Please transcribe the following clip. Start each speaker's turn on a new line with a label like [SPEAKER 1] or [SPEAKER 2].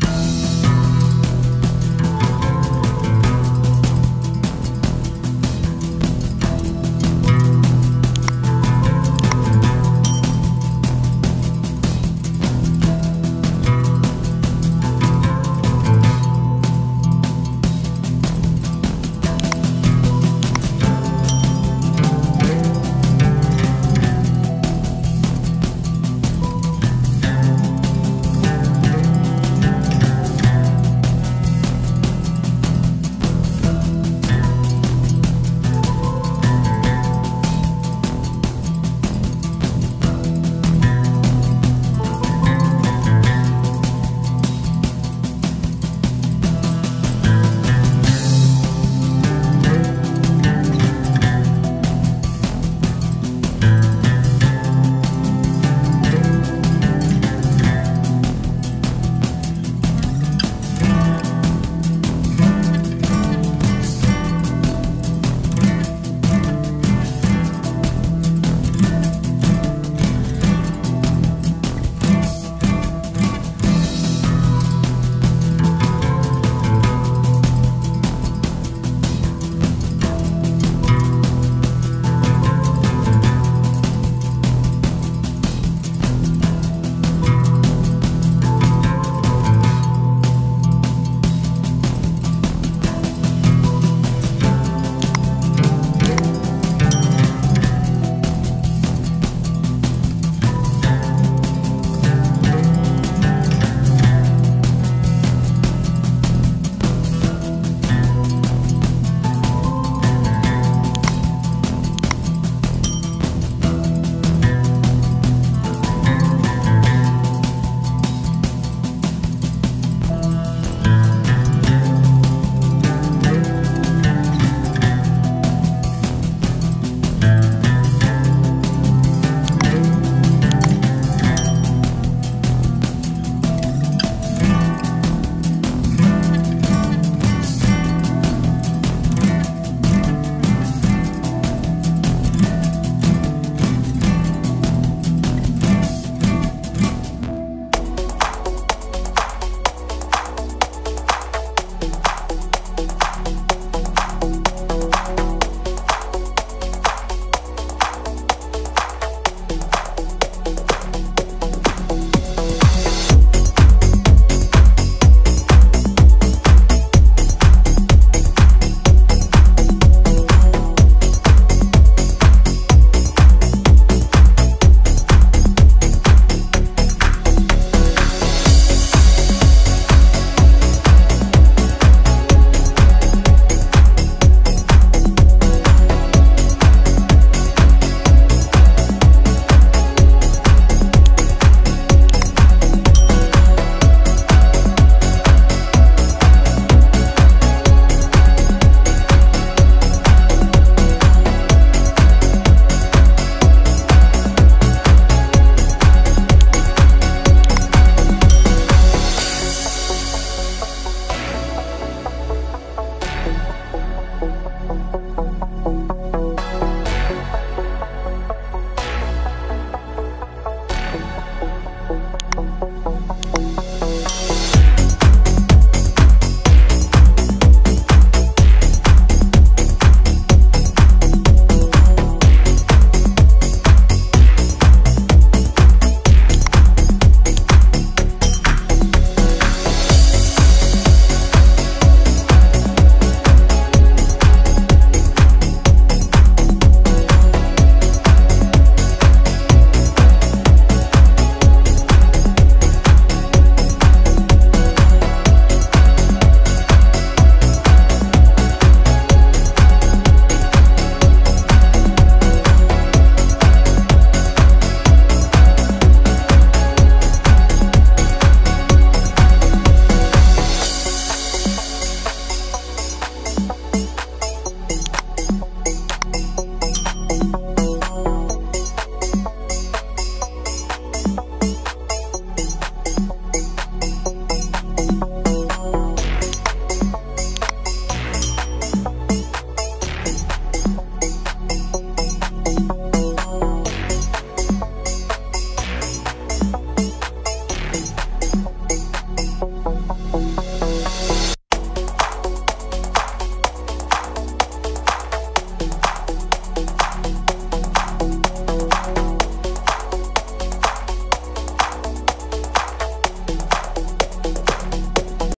[SPEAKER 1] you